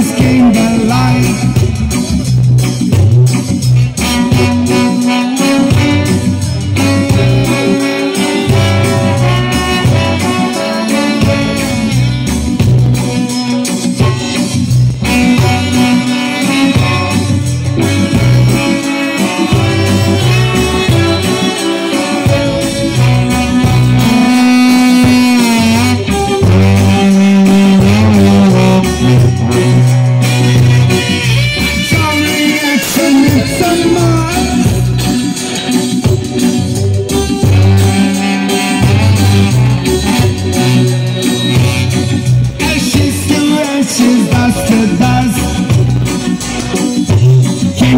This came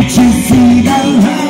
can you see the light?